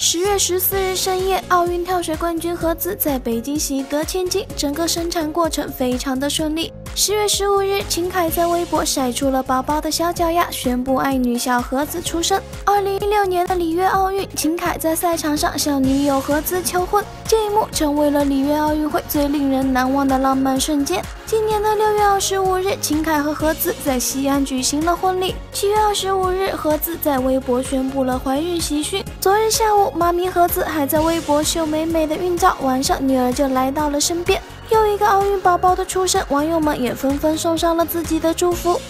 十月十四日深夜，奥运跳水冠军何姿在北京喜得千金，整个生产过程非常的顺利。十月十五日，秦凯在微博晒出了宝宝的小脚丫，宣布爱女小何子出生。二零一六年的里约奥运，秦凯在赛场上向女友何子求婚，这一幕成为了里约奥运会最令人难忘的浪漫瞬间。今年的六月二十五日，秦凯和何子在西安举行了婚礼。七月二十五日，何子在微博宣布了怀孕喜讯。昨日下午，妈咪何子还在微博秀美美的孕照，晚上女儿就来到了身边。又一个奥运宝宝的出生，网友们也纷纷送上了自己的祝福。